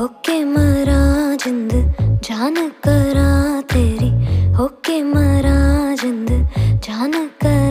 होके मरा जिंद जान करा तेरी। होके मरा जिंद जान करा